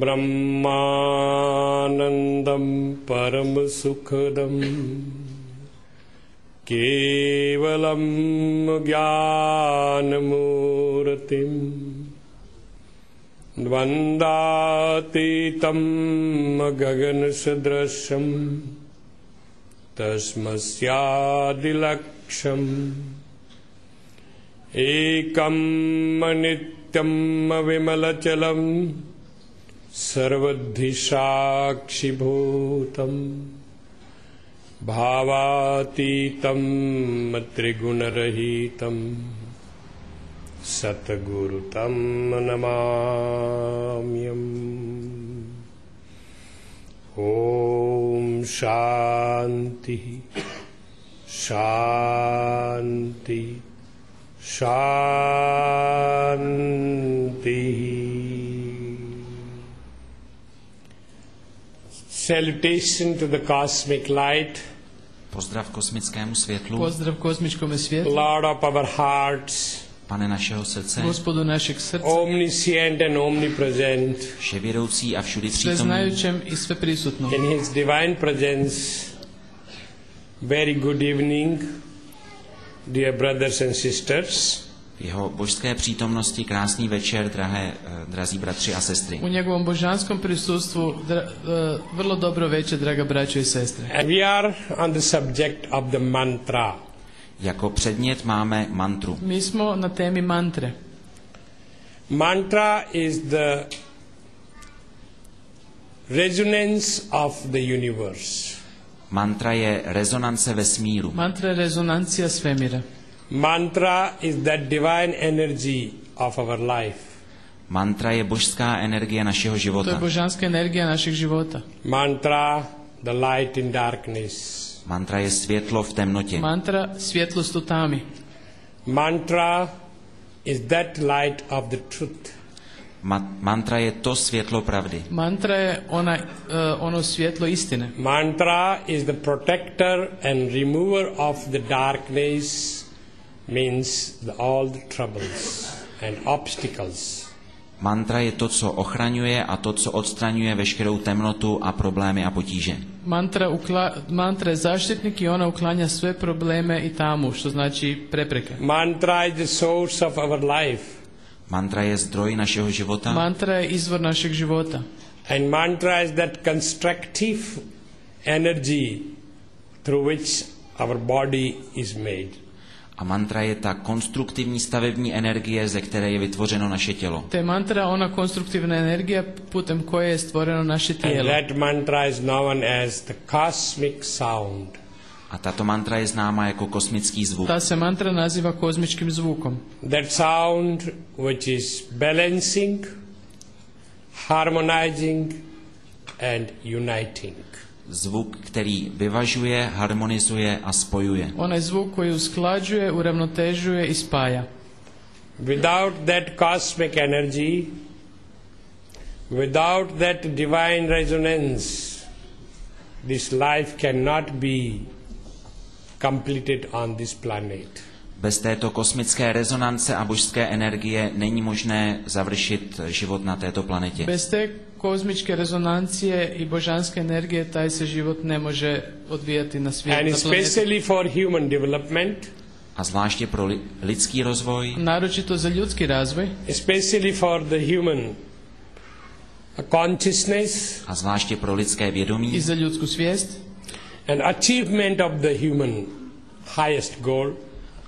ब्रह्मानन्दं परमसुखदम् केवलं ज्ञानमूर्तिम् द्वन्द्वातीतं गगनसदृशम् तस्मस्यादिलक्षम्। एकम् अनित्यम् अविमलचलम् सर्वद्धिसाक्षिभूतम् भावातीतम् त्रिगुणरहितम् सद्गुरुतम् नमाम्यम्। ओ शान्तिः शान्ति शान्तिः Salutation to the cosmic light, Pozdrav kosmickému světlu, Pozdrav kozmičkome svijetu, Lord of our hearts, pane našeho srdce, gospodu našeg srca, omniscient and omnipresent. vševědoucí a všudy přítomný. i sve prisutno. In His divine presence, very good evening, dear brothers and sisters. V jeho božské přítomnosti krásný večer, drahé, eh, drazí bratři a sestry. U njegovom božanskom prisustvu dra, e, vrlo dobro večer, draga braćo i sestre. And we are on the subject of the mantra. Jako předmět máme mantru. Mi smo na temi mantre. Mantra is the resonance of the universe. Mantra je rezonance vesmíru. Mantra je rezonancija svemira. Mantra is that divine energy of our life. Mantra je božská energie našeho To je života. božanska energija našeg života. Mantra, the light in darkness. Mantra je světlo v temnotě. Mantra svjetlost u tami. Mantra is that light of the truth. Ma- mantra je to světlo pravdy. Mantra je ona, e, ono svjetlo istine. Mantra is the protector and remover of the darkness, means the, all the troubles and obstacles. Mantra je to, co ochraňuje a to, co odstraňuje veškerou temnotu a problémy a potíže. Mantra, ukla, mantra je zaštitnik i ona uklanja sve probleme i tamu, što znači prepreke. Mantra is the source of our life, Mantra je zdroj našeho života. Mantra je izvor našeg života. and mantra is that constructive energy through which our body is made. A mantra je ta konstruktivní stavební energie, ze které je vytvořeno naše tělo. Te mantra ona konstruktivna energija putem koje je stvoreno naše And tijelo. that mantra is known as the cosmic sound. A tato mantra je známa jako kosmický zvuk. Ta se mantra naziva kozmičkim zvukom. That sound which is balancing, harmonizing, and uniting. Zvuk, který vyvažuje, harmonizuje a spojuje. Onaj zvuk koji usklađuje, uravnotežuje i spaja. Without that cosmic energy, without that divine resonance, this life cannot be completed on this planet. Bez této kosmické rezonance a božské energie není možné završit život na této planetě. Bez te kozmičke rezonancije i božanske energije taj se život ne može odvijati na svijetu. And especially for human development, A zvláště pro li- lidský rozvoj, Naročito za ljudski razvoj, especially for the human consciousness a zvláště pro lidské vědomí. I za ljudsku svijest and achievement of the human highest goal,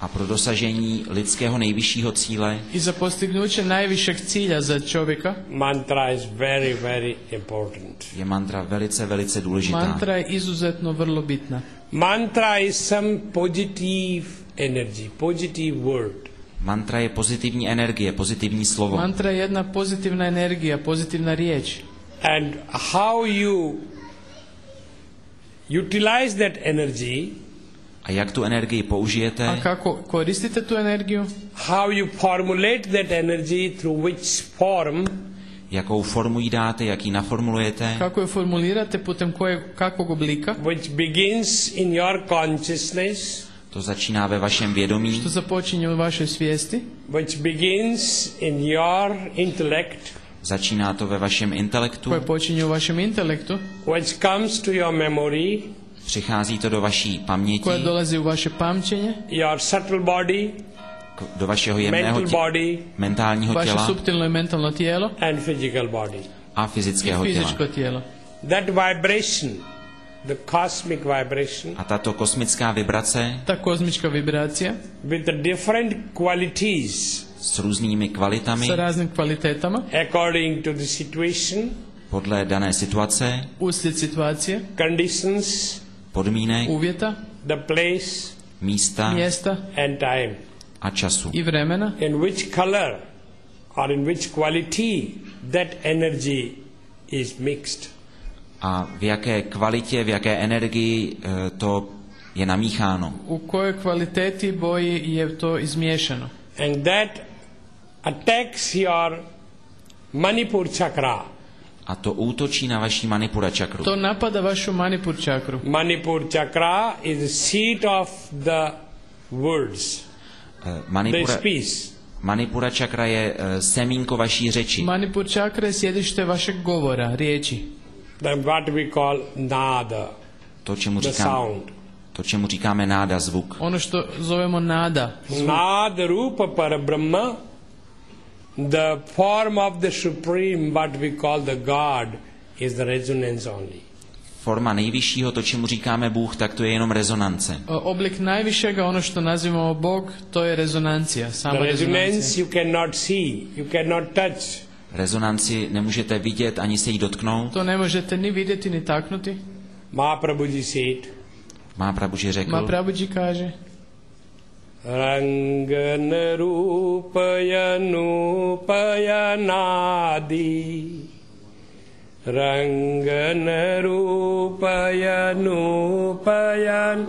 a pro dosažení lidského nejvyššího cíle i za postignuće najvišeg cilja za čovjeka, mantra is very, very important. je mantra velice, velice důležitá. mantra je izuzetno vrlo bitna. Mantra is some positive energy, positive word. Mantra je pozitivní energie, pozitivní slovo. Mantra je jedna pozitivna energija, pozitivna riječ. And how you utilize that energy, A jak tu energii použijete, A kako koristite tu energiju? how you formulate that energy through which form, jakou formu jí dáte, jak ji naformulujete, Kako je formulirate, putem koje, kakvog oblika, which begins in your consciousness. To začíná ve vašem vědomí, što započinje u vašoj svijesti, which begins in your intellect, začíná to ve vašem intelektu, koje počinje u vašem intelektu, which comes to your memory, přichází to do vaší paměti, koje dolazi u vaše pamćenje, your subtle body, do vašeho jemného mental tě- body, mentálního vaše těla? suptilno i mentalno tijelo and physical body. a fyzického těla. tijelo. That vibration, the cosmic vibration, A tato kosmická vibrace? Ta kozmička vibracija with the different qualities s různými kvalitami? sa raznim kvalitetama, according to the situation, podle dané situace, uslijed situacije, conditions, podmínek, uvjeta, the place, místa mjesta and time. a času. i vremena, In which color or in which quality that energy is mixed. A v jaké kvalitě, v jaké energii eh, to je namícháno. u kojoj kvaliteti boji je to izmiješano. And that attacks your Manipur chakra. A to útočí na vaší manipura čakru. To napada vašu manipur čakru. Manipur chakra is the seat of the words, Eh, the Manipura, speech. manipura čakra je eh, semínko vaší řeči. Manipur čakra je sjedište vašeg govora, riječi. Then what we call nada, To, čemu, the říkám, sound. to, čemu říkáme náda, zvuk. Ono što zovemo nada. Nad Rupa Parabrahma, the form of the Supreme, what we call the God, is the resonance only. Forma nejvyššího, to, čemu říkáme Bůh, tak to je jenom rezonance. Oblik najvišega, ono što nazivamo Bog, to je rezonancija, The sama resonance rezonancija. you cannot see, you cannot touch. Rezonanci nemůžete vidět ani se jí dotknout. To ne možete ni vidjeti ni taknuti. Mahaprabhuji said, Má Prabhuji řekl, Ma Prabhuji kaže, रङ्गनरूपयनूपयनादि। रङ्गनरूपयनूपयन्।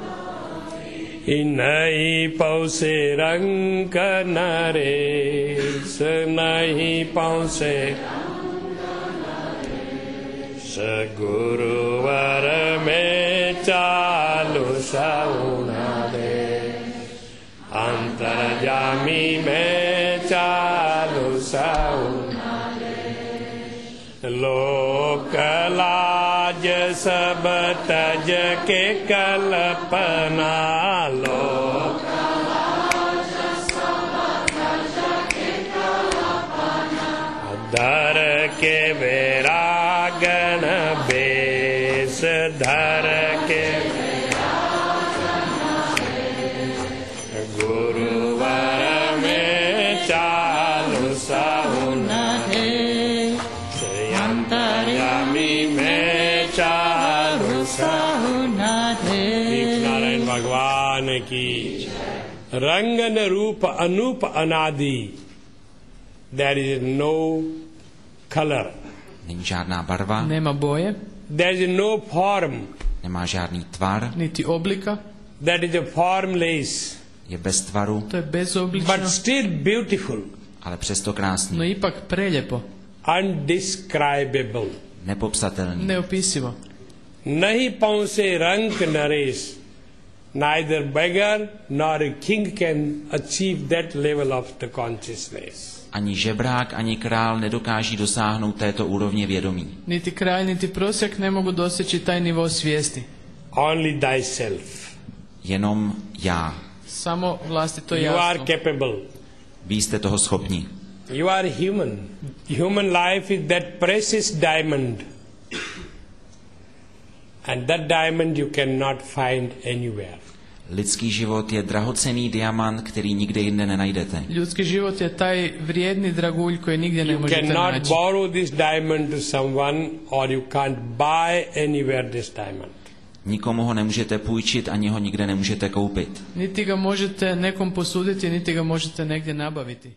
इ न हि पौसे रङ्गनरे न हि पौसे स गुरुवर मे चालु सौ में चालू सौना दे लोक लाज सब तज के कल्पना धर के वैरागन बेस धर के भगवान की रंगन रूप अनूप अनादि there is no color není žádná barva, nema boje, there is no form nemá žádný tvar, niti oblika, that is a formless je bez tvaru, to je bezoblično, but still beautiful ale přesto krásný, no ipak preljepo, undescribable nepopsatelný. neopisivo. nahi pause rank naresh neither beggar nor a king can achieve that level of the consciousness Ani žebrák, ani král nedokáží dosáhnout této úrovně vědomí. Niti kralj, niti prosjak ne mogu doseći taj nivo svijesti. only thyself Jenom já. Samo vlastito you are capable Vy jste toho schopni. You are human. Human life is that precious diamond. And that diamond you cannot find anywhere. Lidský život je drahocený diamant, který nikde jinde nenajdete. Ljudski život je taj vrijedni dragulj koji nigdje ne You možete cannot naći. borrow this diamond to someone or you can't buy anywhere this diamond. Nikomu ho nemůžete půjčit, ani ho nikde nemůžete koupit. Niti ga možete nekom posuditi, niti ga možete negdje nabaviti.